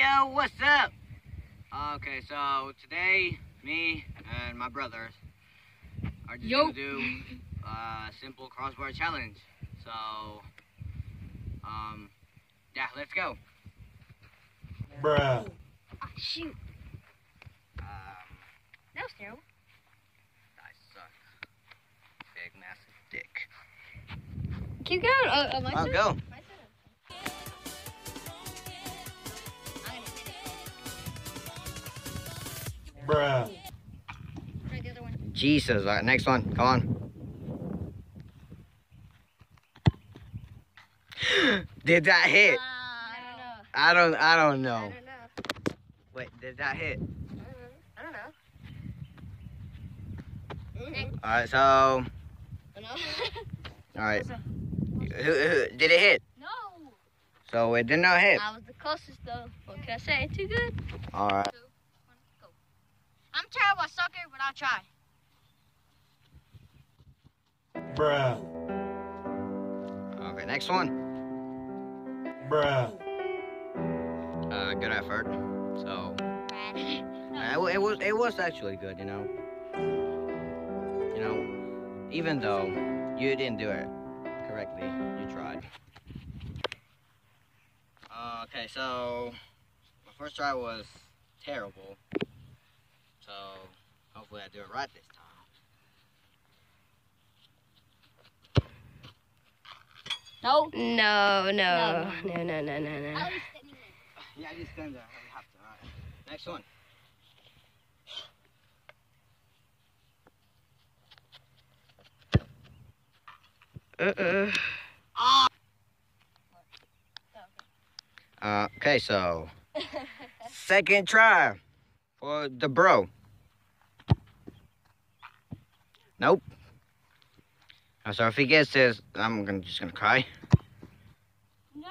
Yo, what's up? Okay, so today, me and my brothers are just Yo. gonna do a simple crossbar challenge. So, um, yeah, let's go. Bruh. Ah, shoot. Um, That was terrible. I suck. Big, massive dick. Keep going. Uh, my Oh, turn? go. Bruh. try the other one. Jesus. All right, next one. Come on. Did that hit? Uh, I don't know. I don't. I don't I know. don't know. Wait, did that hit? Mm-hmm. I don't know. Mm-hmm. Mm-hmm. All right. So, I don't know. all right. What's up? Who, who, did it hit? no. So it did not hit. I was the closest though. What can I say? Too good. All right. Two, one, go. I'm terrible at soccer, but I'll try. Bruh. Okay. Next one. Bruh. Uh, good effort. So uh, it, it was it was actually good. You know. You know, even though you didn't do it correctly, you tried. Uh, okay, so my first try was terrible. So hopefully I do it right this time. No. No, no, No. no, no, no, no, no. Yeah, I just stand there. I have to. All right. Next one. Uh-uh. Uh, okay, so second try for the bro. Nope. So if he gets this, I'm gonna just gonna cry. No,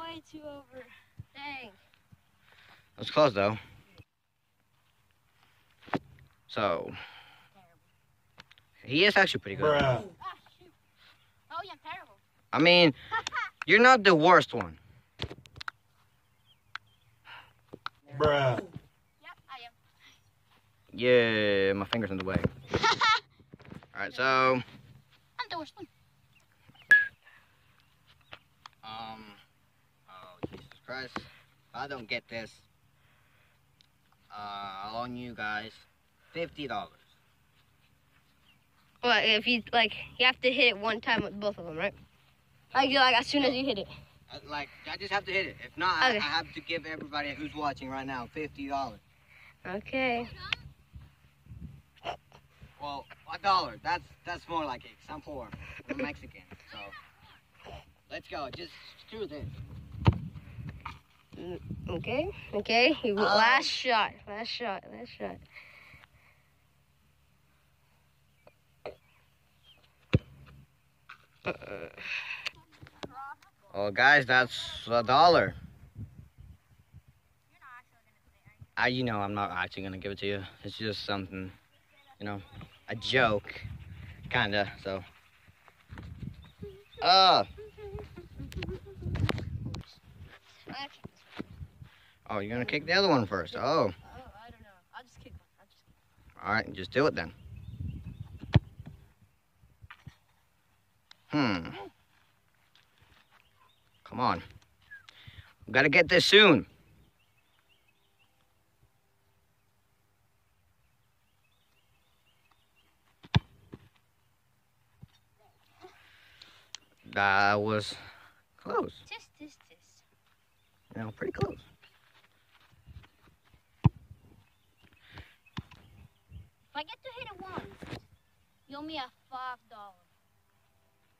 way too over. Dang. That's close though. So he is actually pretty good. Bruh. Shoot. Oh, yeah, terrible. I mean, you're not the worst one. Bruh. Yep, I am. Yeah, my finger's in the way. All right, so I'm the worst one. um, oh Jesus Christ, if I don't get this, uh, I'll own you guys fifty dollars. Well, if you like, you have to hit it one time with both of them, right? Like, you like as soon as you hit it. Uh, Like, I just have to hit it. If not, I, Okay. I have to give everybody who's watching right now fifty dollars. Okay. Well, a dollar. That's that's more like it. I'm poor. I'm Mexican. So let's go. Just screw this. Okay. Okay. Um, last shot. Last shot. Last shot. Uh-uh. Oh, guys, that's a dollar. I, you know, I'm not actually gonna give it to you. It's just something, you know, a joke, kinda. So, uh, oh, you're gonna kick the other one first. Oh, Oh, I don't know. I'll just kick one. I'll just kick all right, just do it then. Hmm. Come on. We gotta get this soon. That was close. Tis, tis, tis. You know, pretty close. If I get to hit it once, you owe me a five dollar.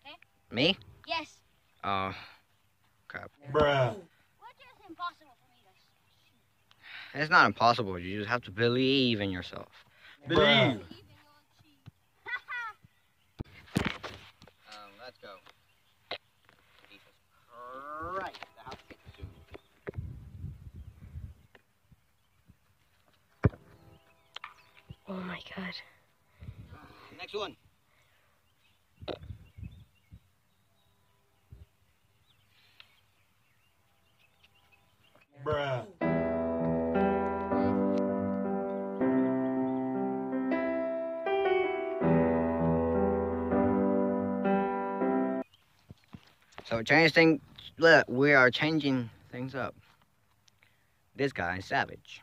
Okay? Me? Yes. Oh, Uh, Bruh. Which is impossible for me to it's not impossible. You just have to believe in yourself. Bruh. soon. Bruh. So change thing, look, we are changing things up. This guy is savage.